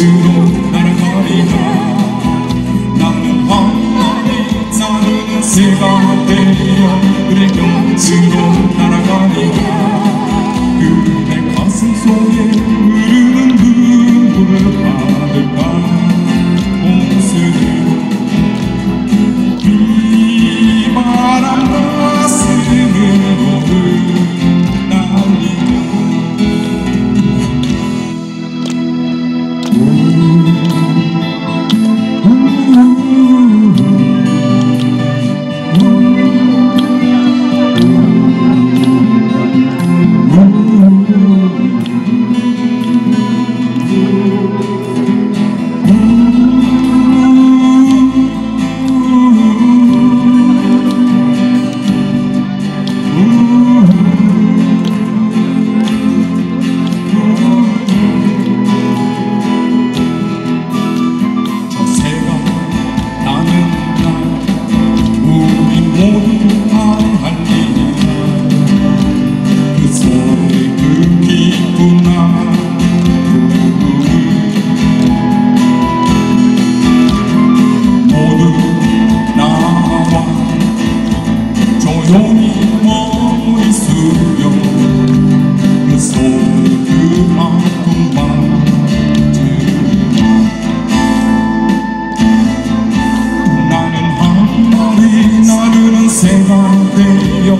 Sentir 되어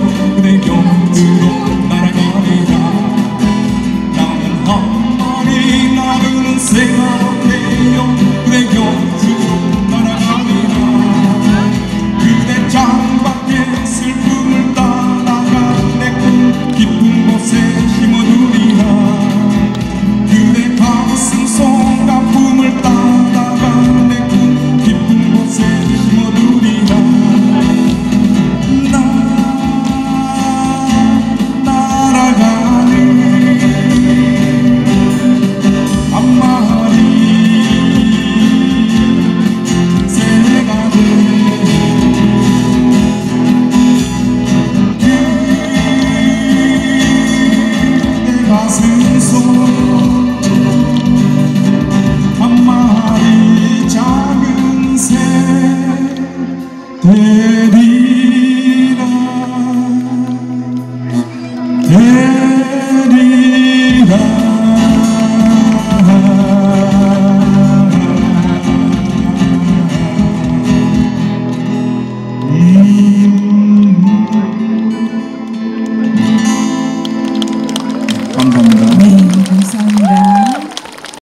그